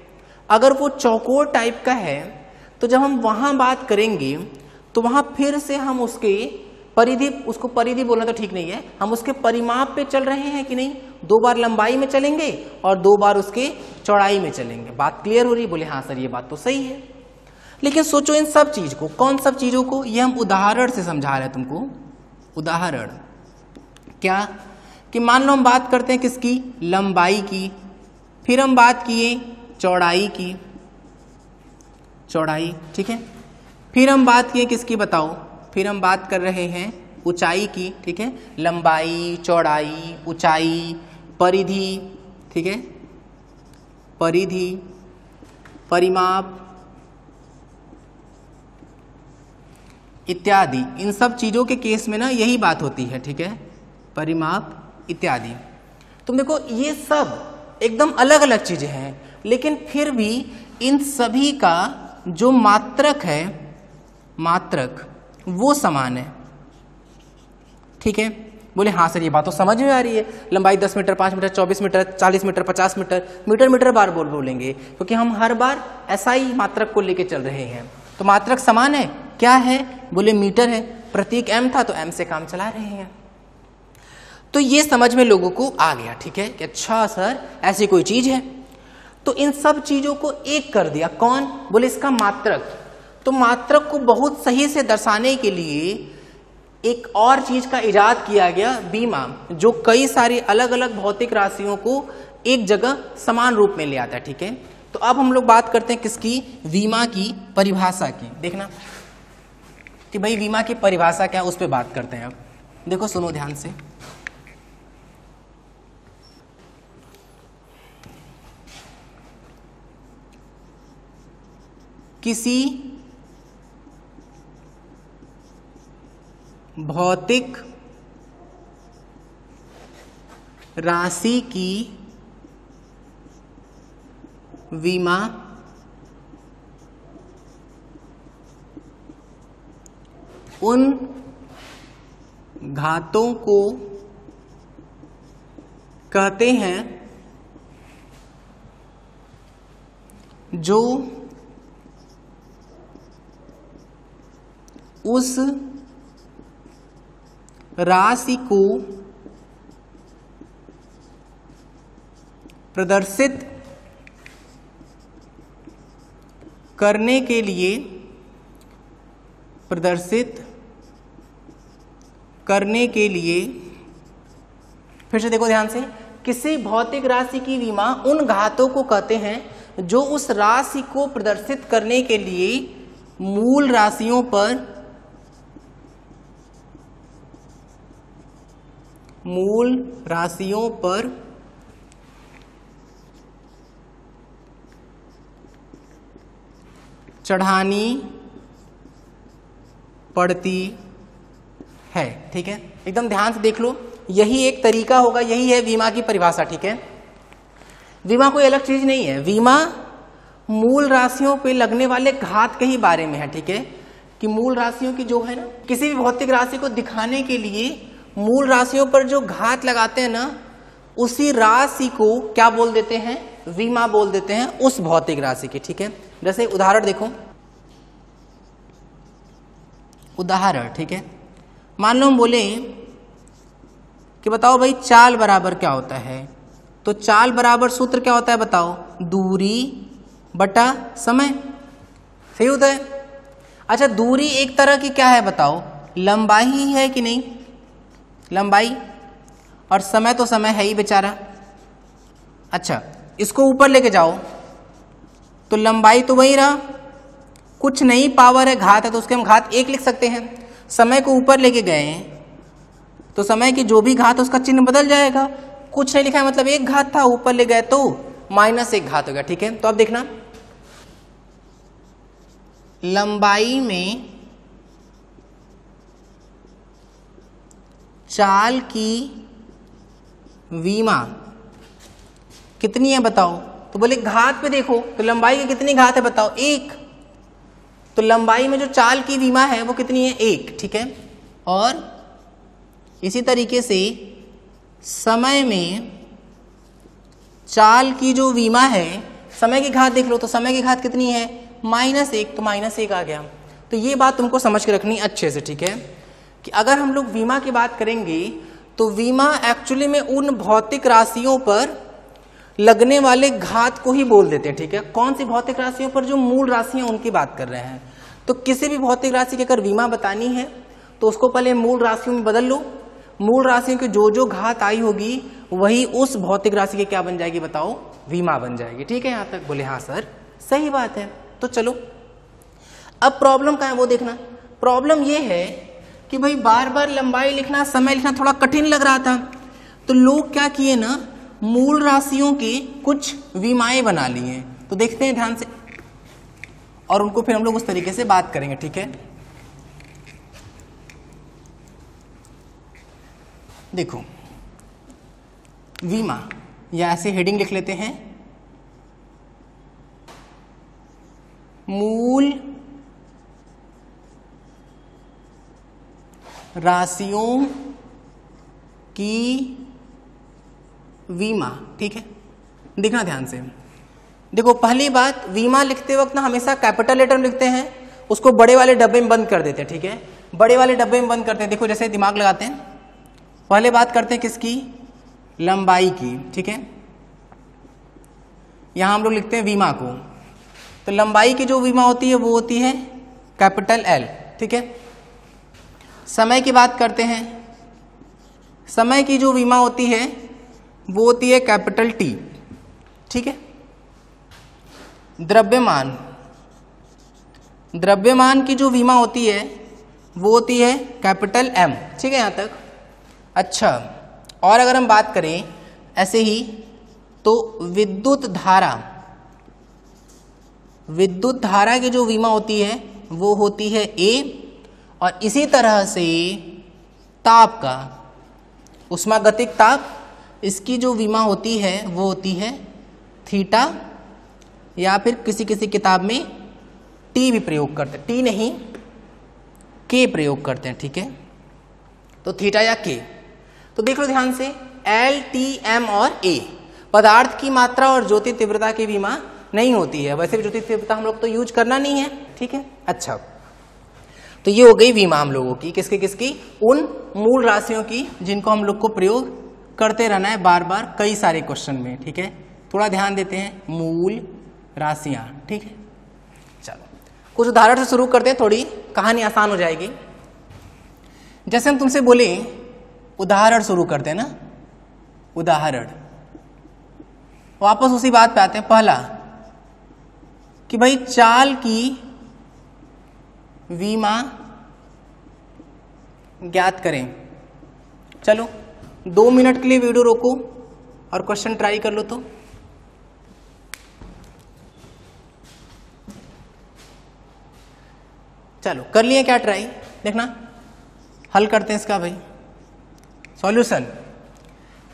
अगर वो चौकोर टाइप का है तो जब हम वहाँ बात करेंगे तो वहाँ फिर से हम उसके परिधि, उसको परिधि बोलना तो ठीक नहीं है। हम उसके परिमाप पे चल रहे हैं कि नहीं? दो बार लंबाई में चलेंगे और दो बार उसके चौड़ाई में चलेंगे। बात क्लियर हो रही? बोले हाँ सर, ये बात तो सही है। लेकिन सोचो इन सब चीज़ को, कौन सब चीज़ों को? ये हम उदाहरण से समझा रहे हैं तुमको। उदाहरण। क्या? कि मान लो हम बात करते हैं किसकी? लंबाई की। फिर हम बात किए चौड़ाई की। चौड़ाई, ठीक है? फिर हम बात किए किसकी बताओ? फिर हम बात कर रहे हैं ऊंचाई की, ठीक है? लंबाई, चौड़ाई, ऊंचाई, परिधि, ठीक है? परिधि, परिमाप, इत्यादि। इन सब चीज़ों के केस में ना यही बात होती है, ठीक है? परिमाप, इत्यादि। तुम देखो, ये सब एकदम अलग अलग चीज़ें हैं। लेकिन फिर भी इन सभी का जो मात्रक है, मात्रक, वो समान है। ठीक है? बोले हाँ सर, ये बात तो समझ में आ रही है। लंबाई 10 metre 5 metre 24 metre 40 metre 50 metre metre metre बार बोल बोलेंगे। क्योंकि हम हर बार ऐसा ही मात्रक को लेके चल रहे हैं। तो मात्रक समान है? क्या है? बोले, मीटर है। प्रतीक एम था तो एम से काम चला रहे हैं। तो ये समझ में लोगों को आ गया, ठीक है, कि अच्छा सर, ऐसी कोई चीज़ है? तो इन सब चीज़ों को एक कर दिया। कौन? बोले, इसका मात्रक। तो मात्रक को बहुत सही से दर्शाने के लिए एक और चीज़ का इजाद किया गया, बीमा, जो कई सारी अलग अलग भौतिक राशियों को एक जगह समान रूप में ले आता है, ठीक है? तो अब हम लोग बात करते हैं किसकी? बीमा की परिभाषा की। देखना कि भाई बीमा की परिभाषा क्या है, उस पर बात करते हैं अब। देखो, सुनो ध्यान से। किसी भौतिक राशि की बीमा उन घातों को कहते हैं जो उस राशि को प्रदर्शित करने के लिए प्रदर्शित करने के लिए, फिर से देखो ध्यान से, किसी भौतिक राशि की विमा उन घातों को कहते हैं जो उस राशि को प्रदर्शित करने के लिए मूल राशियों पर मूल राशियों पर चढ़ानी पड़ती है, ठीक है? एकदम ध्यान से देख लो। यही एक तरीका होगा, यही है बीमा की परिभाषा, ठीक है? बीमा कोई अलग चीज़ नहीं है। बीमा मूल राशियों पे लगने वाले घात के ही बारे में है, ठीक है? कि मूल राशियों की जो है ना, किसी भी भौतिक राशि को दिखाने के लिए मूल राशियों पर जो घात लगाते हैं ना, उसी राशि को क्या बोल देते हैं? विमा बोल देते हैं उस भौतिक राशि की, ठीक है? जैसे उदाहरण देखो। उदाहरण, ठीक है? मान लो बोले कि बताओ भाई, चाल बराबर क्या होता है? तो चाल बराबर सूत्र क्या होता है बताओ? दूरी बटा समय। सही होता है? अच्छा दूरी एक तरह की क्या है बताओ? लंबाई ही है कि नहीं? लंबाई और समय तो समय है ही बेचारा। अच्छा इसको ऊपर लेके जाओ। तो लंबाई तो वही रहा। कुछ नहीं पावर है, घात है तो उसके हम घात एक लिख सकते हैं। समय को ऊपर लेके गए तो समय की जो भी घात उसका चिन्ह बदल जाएगा। कुछ नहीं लिखा है मतलब एक घात था, ऊपर ले गए तो माइनस एक घात हो गया, ठीक है? तो अब देखना। लंबाई में चाल की वीमा। कितनी है बताओ? तो बोले, घात पे देखो तो लंबाई की कितनी घात है बताओ? एक। तो लंबाई में जो चाल की वीमा है, वो कितनी है? एक, ठीक है? और इसी तरीके से समय में चाल की जो वीमा है, समय की घात देख लो तो समय की घात कितनी है? माइनस एक तो माइनस एक आ गया। तो ये बात तुमको समझ के रखनी अच्छे से, ठीक है? कि अगर हम लोग बीमा की बात करेंगे तो बीमा एक्चुअली में उन भौतिक राशियों पर लगने वाले घात को ही बोल देते हैं, ठीक है? कौन सी भौतिक राशियों पर जो मूल राशियाँ उनकी बात कर रहे हैं? तो किसी भी भौतिक राशि की अगर बीमा बतानी है तो उसको पहले मूल राशियों में बदल लो। मूल राशियों की जो जो घात आई होगी, वही उस भौतिक राशि की क्या बन जाएगी बताओ? बीमा बन जाएगी। ठीक है यहाँ तक? बोले हाँ सर। सही बात है। तो चलो। अब प्रॉब्लम क्या है वो देखना। प्रॉब्लम ये है कि भाई बार बार लंबाई लिखना, समय लिखना थोड़ा कठिन लग रहा था। तो लोग क्या किए ना, मूल राशियों के कुछ विमाएँ बना लिए तो देखते हैं ध्यान से। और उनको फिर हम लोग उस तरीके से बात करेंगे, ठीक है? देखो, विमा, या ऐसे हेडिंग लिख लेते हैं। मूल राशियों की वीमा, ठीक है? देखना ध्यान से। देखो, पहली बात, वीमा लिखते वक्त ना हमेशा कैपिटल लेटर में लिखते हैं, उसको बड़े वाले डब्बे में बंद कर देते हैं, ठीक है? बड़े वाले डब्बे में बंद करते हैं। देखो, जैसे दिमाग लगाते हैं। पहले बात करते हैं किसकी? लंबाई की, ठीक है? यहाँ हम लोग लिखते हैं वीमा को। तो लंबाई की जो वीमा होती है, वो होती है कैपिटल एल ठीक है? समय की बात करते हैं। समय की जो बीमा होती है, वो होती है कैपिटल टी। ठीक है? द्रव्यमान। द्रव्यमान की जो बीमा होती है, वो होती है कैपिटल एम। ठीक है, यहाँ तक? अच्छा और अगर हम बात करें ऐसे ही तो विद्युत धारा। विद्युत धारा की जो बीमा होती है, वो होती है ए। और इसी तरह से ताप का, उष्मागतिक ताप, इसकी जो विमा होती है, वो होती है थीटा, या फिर किसी किसी किताब में टी भी प्रयोग करते हैं। टी नहीं के प्रयोग करते हैं, ठीक है? तो थीटा या के तो देख लो ध्यान से एल टी एम और ए पदार्थ की मात्रा और ज्योति तीव्रता की बीमा नहीं होती है। वैसे भी ज्योति तीव्रता हम लोग तो यूज़ करना नहीं है, ठीक है? अच्छा। तो ये हो गई बीमा हम लोगों की। किसकी किसकी? उन मूल राशियों की जिनको हम लोग को प्रयोग करते रहना है बार बार कई सारे क्वेश्चन में, ठीक है? थोड़ा ध्यान देते हैं, मूल राशियाँ, ठीक है? चलो। कुछ उदाहरण से शुरू करते हैं, थोड़ी कहानी आसान हो जाएगी। जैसे हम तुमसे बोले, उदाहरण शुरू करते हैं ना? उदाहरण। वापस उसी बात पे आते हैं, पहला, कि भाई चाल की वीमा ज्ञात करें। चलो, दो मिनट के लिए वीडियो रोको और क्वेश्चन ट्राई कर लो तो। चलो, कर लिए क्या ट्राई देखना। हल करते हैं इसका भाई। सॉल्यूशन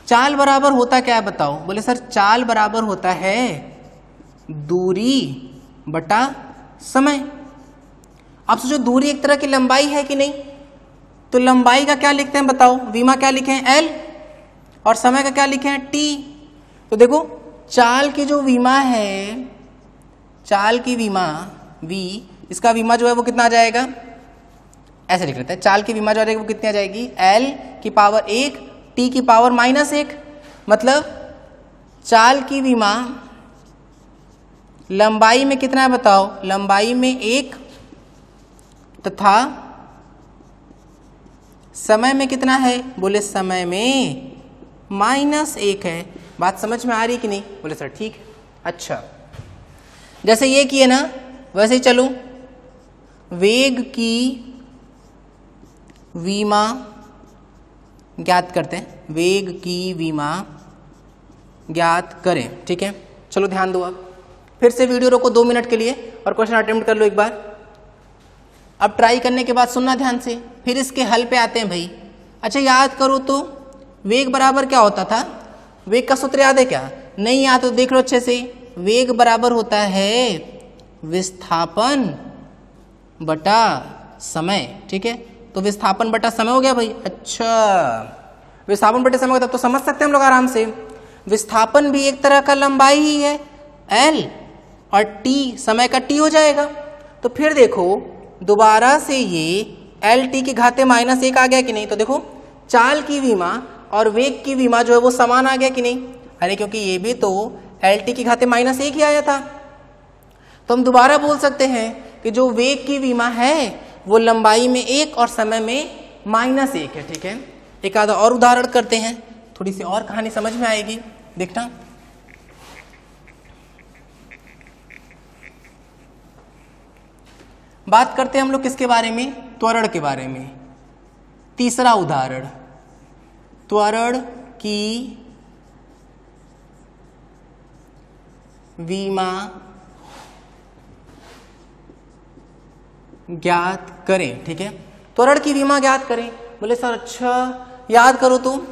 चाल बराबर होता क्या है बताओ? बोले, सर, चाल बराबर होता है दूरी बटा समय। आप सोचो दूरी एक तरह की लंबाई है कि नहीं? तो लंबाई का क्या लिखते हैं बताओ? वीमा क्या लिखे हैं? एल और समय का क्या लिखे हैं? टी तो देखो, चाल की जो वीमा है, चाल की वीमा वी इसका वीमा जो है वो कितना आ जाएगा? ऐसे लिख लेते हैं। चाल की बीमा जो आ जाएगी वो कितनी आ जाएगी? एल की पावर एक टी की पावर माइनस एक। मतलब चाल की बीमा लंबाई में कितना है बताओ? लंबाई में एक तथा समय में कितना है? बोले, समय में माइनस एक है। बात समझ में आ रही कि नहीं? बोले, सर, ठीक है। अच्छा। जैसे ये किए ना, वैसे चलो। वेग की वीमा ज्ञात करते हैं। वेग की वीमा ज्ञात करें। ठीक है? चलो, ध्यान दो अब फिर से वीडियो रोको दो मिनट के लिए और क्वेश्चन अटेम्प्ट कर लो एक बार। अब ट्राई करने के बाद सुनना ध्यान से, फिर इसके हल पे आते हैं भाई। अच्छा याद करो तो वेग बराबर क्या होता था? वेग का सूत्र याद है क्या? नहीं याद तो देख लो अच्छे से। वेग बराबर होता है विस्थापन बटा समय, ठीक है? तो विस्थापन बटा समय हो गया भाई। अच्छा विस्थापन बटे समय तब तो समझ सकते हैं हम लोग आराम से। विस्थापन भी एक तरह का लंबाई ही है एल और टी समय का टी हो जाएगा। तो फिर देखो दोबारा से ये एल टी की घाते माइनस एक आ गया कि नहीं? तो देखो, चाल की बीमा और वेग की बीमा जो है वो समान आ गया कि नहीं? अरे क्योंकि ये भी तो एल टी की घाते माइनस एक ही आया था। तो हम दोबारा बोल सकते हैं कि जो वेग की बीमा है, वो लंबाई में एक और समय में माइनस एक है, ठीक है? एक आधा और उदाहरण करते हैं। थोड़ी सी और कहानी समझ में आएगी। देखना। बात करते हैं हम लोग किसके बारे में? त्वरण के बारे में। तीसरा उदाहरण। त्वरण की विमा ज्ञात करें, ठीक है? त्वरण की विमा ज्ञात करें। बोले, सर अच्छा याद करो तो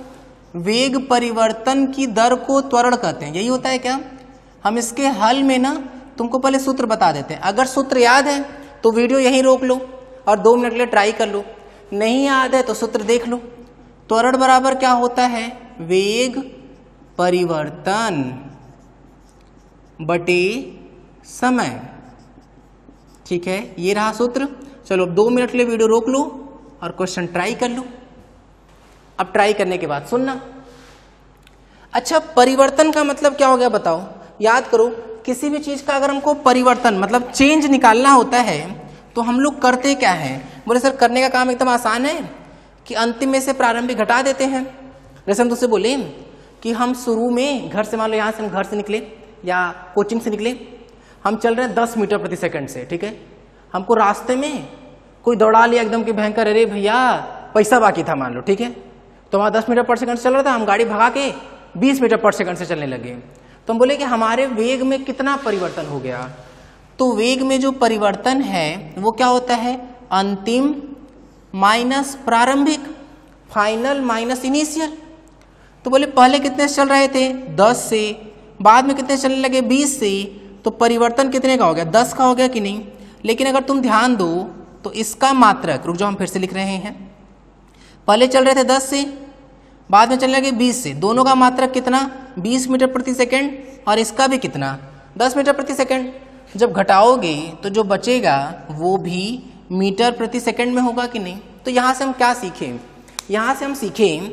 वेग परिवर्तन की दर को त्वरण कहते हैं। यही होता है क्या? हम इसके हल में ना तुमको पहले सूत्र बता देते हैं। अगर सूत्र याद है तो वीडियो यहीं रोक लो और दो मिनट के लिए ट्राई कर लो। नहीं याद है तो सूत्र देख लो। त्वरण बराबर क्या होता है? वेग परिवर्तन बटे समय। ठीक है, ये रहा सूत्र। चलो अब दो मिनट के लिए वीडियो रोक लो और क्वेश्चन ट्राई कर लो। अब ट्राई करने के बाद सुनना। अच्छा परिवर्तन का मतलब क्या हो गया बताओ? याद करो किसी भी चीज़ का अगर हमको परिवर्तन मतलब चेंज निकालना होता है तो हम लोग करते क्या है? बोले, सर, करने का काम एकदम आसान है कि अंतिम में से प्रारंभिक घटा देते हैं। जैसे हम तुझसे बोले कि हम शुरू में घर से, मान लो यहाँ से हम घर से निकले या कोचिंग से निकले, हम चल रहे हैं दस मीटर प्रति सेकंड से, ठीक है? हमको रास्ते में कोई दौड़ा लिया एकदम कि भयंकर, अरे भैया, पैसा बाकी था मान लो, ठीक है? तो वहाँ दस मीटर पर सेकंड चल रहा था, हम गाड़ी भगा के बीस मीटर पर सेकंड से चलने लगे। तो हम बोले कि हमारे वेग में कितना परिवर्तन हो गया? तो वेग में जो परिवर्तन है, वो क्या होता है? अंतिम माइनस प्रारंभिक, फाइनल माइनस इनिशियल। तो बोले, पहले कितने चल रहे थे? दस से। बाद में कितने चलने लगे? बीस से। तो परिवर्तन कितने का हो गया? दस का हो गया कि नहीं? लेकिन अगर तुम ध्यान दो तो इसका मात्रक, रुक जाओ, हम फिर से लिख रहे हैं। पहले चल रहे थे दस से, बाद में चलने लगे बीस से। दोनों का मात्रक कितना? बीस मीटर प्रति सेकेंड और इसका भी कितना? दस मीटर प्रति सेकेंड। जब घटाओगे तो जो बचेगा, वो भी मीटर प्रति सेकंड में होगा कि नहीं? तो यहाँ से हम क्या सीखें? यहाँ से हम सीखें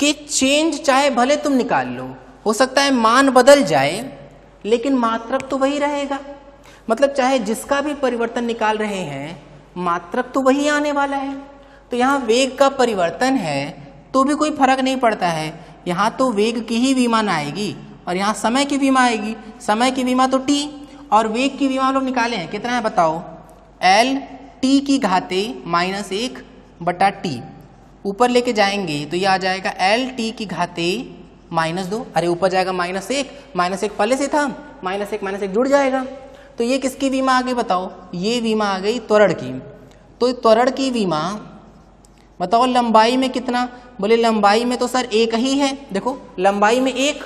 कि चेंज चाहे भले तुम निकाल लो, हो सकता है मान बदल जाए, लेकिन मात्रक तो वही रहेगा। मतलब चाहे जिसका भी परिवर्तन निकाल रहे हैं, मात्रक तो वही आने वाला है। तो यहाँ वेग का परिवर्तन है तो भी कोई फ़र्क नहीं पड़ता है। यहाँ तो वेग की ही विमान आएगी और यहाँ समय की विमा आएगी। समय की विमा तो टी और वेग की विमा लोग निकाले हैं। कितना है बताओ? एल टी की घाते माइनस एक बटा टी ऊपर लेके जाएँगे तो ये आ जाएगा एल टी की घाते माइनस दो। अरे ऊपर जाएगा माइनस एक। माइनस एक पहले से था। माइनस एक माइनस एक जुड़ जाएगा। तो ये किसकी बीमा आ गई बताओ? ये बीमा आ गई त्वरण की। तो त्वरण की बीमा बताओ लंबाई में कितना? बोले, लंबाई में तो सर एक ही है। देखो, लंबाई में एक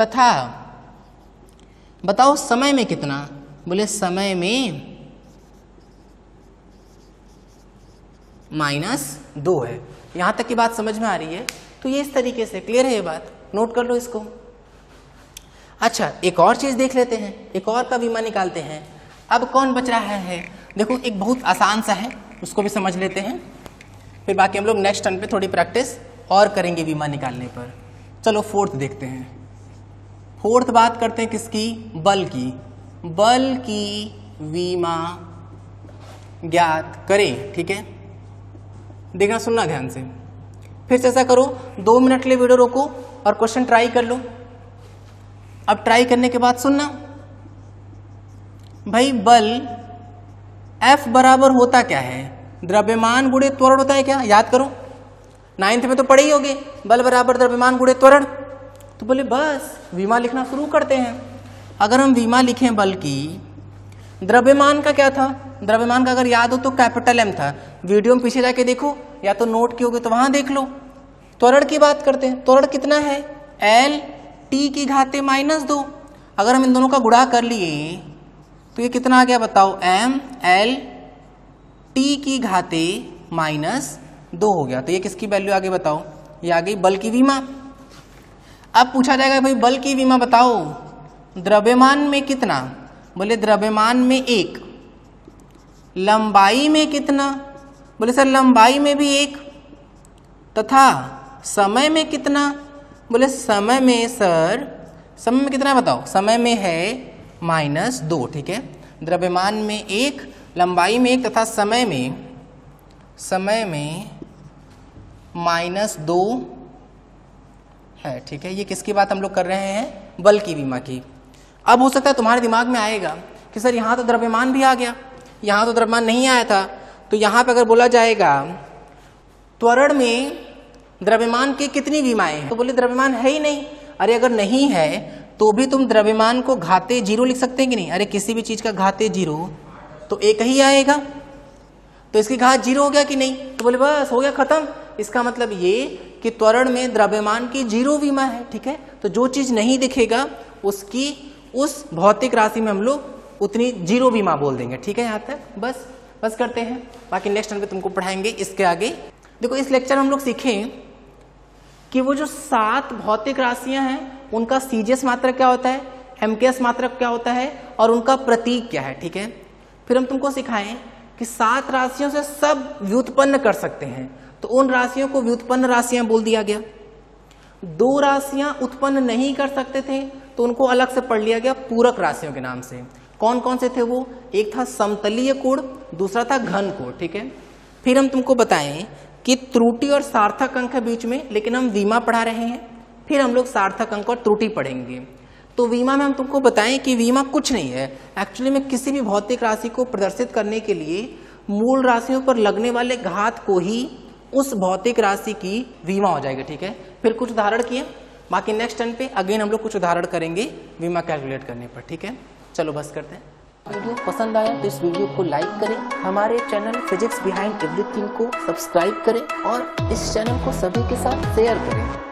तथा। बताओ समय में कितना? बोले, समय में माइनस दो है। यहाँ तक की बात समझ में आ रही है? तो ये इस तरीके से क्लियर है ये बात? नोट कर लो इसको। अच्छा एक और चीज़ देख लेते हैं। एक और का बीमा निकालते हैं। अब कौन बच रहा है? देखो, एक बहुत आसान सा है, उसको भी समझ लेते हैं। फिर बाकी हम लोग नेक्स्ट टर्न पे थोड़ी प्रैक्टिस और करेंगे बीमा निकालने पर। चलो फोर्थ देखते हैं। फोर्थ बात करते हैं किसकी? बल की। बल की बीमा ज्ञात करें, ठीक है? देखना सुनना ध्यान से। फिर से ऐसा करो, दो मिनट लिए वीडियो रोको और क्वेश्चन ट्राई कर लो। अब ट्राई करने के बाद सुनना। भाई, बल F बराबर होता क्या है? द्रव्यमान गुड़े त्वरण होता है क्या? याद करो। नाइन्थ में तो पढ़े ही होगे। बल बराबर द्रव्यमान गुड़े त्वरण। तो बोले, बस, विमा लिखना शुरू करते हैं। अगर हम विमा लिखें बल की, द्रव्यमान का क्या था? द्रव्यमान का अगर याद हो तो कैपिटल एम था। वीडियो में पीछे जाके देखो, या तो नोट किए तो वहाँ देख लो। त्वरण की बात करते हैं। त्वरण कितना है? एल टी की घाते माइनस दो। अगर हम इन दोनों का गुणा कर लिए तो ये कितना आ गया बताओ? एम एल टी की घाते माइनस दो हो गया। तो ये किसकी वैल्यू आगे बताओ ये आ गई बल की विमा। अब पूछा जाएगा, भाई, बल की विमा बताओ, द्रव्यमान में कितना? बोले, द्रव्यमान में एक, लंबाई में कितना? बोले, सर, लंबाई में भी एक, तथा समय में कितना? बोले, समय में, सर, समय में कितना बताओ? समय में है माइनस दो, ठीक है? द्रव्यमान में एक लंबाई में तथा समय में समय में माइनस दो है, ठीक है? ये किसकी बात हम लोग कर रहे हैं? बल की बीमा की। अब हो सकता है तुम्हारे दिमाग में आएगा कि सर यहाँ तो द्रव्यमान भी आ गया, यहाँ तो द्रव्यमान नहीं आया था। तो यहाँ पे अगर बोला जाएगा, त्वरण में द्रव्यमान की कितनी बीमाएँ हैं? तो बोले द्रव्यमान है ही नहीं। अरे अगर नहीं है तो भी तुम द्रव्यमान को घाते ज़ीरो लिख सकते हैं कि नहीं? अरे किसी भी चीज़ का घाते ज़ीरो तो एक ही आएगा। तो इसकी घात ज़ीरो हो गया कि नहीं? तो बोले, बस, हो गया खत्म। इसका मतलब ये कि त्वरण में द्रव्यमान की ज़ीरो विमा है, ठीक है? तो जो चीज़ नहीं दिखेगा, उसकी, उस भौतिक राशि में हम लोग उतनी ज़ीरो विमा बोल देंगे, ठीक है यहाँ तक? बस बस करते हैं। बाकी नेक्स्ट टाइम पे तुमको पढ़ाएँगे, इसके आगे। देखो, इस लेक्चर में हम लोग सीखें कि वो जो सात भौतिक राशियाँ हैं, उनका सीजीएस मात्रक क्या होता है? एमकेएस मात्रक क्या होता है? और उनका प्रतीक क्या है, ठीक है? फिर हम तुमको सिखाएँ कि सात राशियों से सब व्युत्पन्न कर सकते हैं। तो उन राशियों को व्युत्पन्न राशियाँ बोल दिया गया। दो राशियाँ उत्पन्न नहीं कर सकते थे तो उनको अलग से पढ़ लिया गया पूरक राशियों के नाम से। कौन कौन से थे वो? एक था समतलीय कोण, दूसरा था घन कोण, ठीक है? फिर हम तुमको बताएँ कि त्रुटि और सार्थक अंक है बीच में, लेकिन हम वीमा पढ़ा रहे हैं। फिर हम लोग सार्थक अंक और त्रुटि पढ़ेंगे। तो वीमा में हम तुमको बताएँ कि वीमा कुछ नहीं है। एक्चुअली में किसी भी भौतिक राशि को प्रदर्शित करने के लिए मूल राशियों पर लगने वाले घात को ही उस भौतिक राशि की वीमा हो जाएगी, ठीक है? फिर कुछ उदाहरण किए। बाकी नेक्स्ट टर्न पे अगेन हम लोग कुछ उदाहरण करेंगे वीमा कैलकुलेट करने पर, ठीक है? चलो बस करते हैं। वीडियो पसंद आया तो इस वीडियो को लाइक करें। हमारे चैनल फिजिक्स बिहाइंड एवरीथिंग को सब्सक्राइब करें और इस चैनल को सभी के साथ शेयर करें।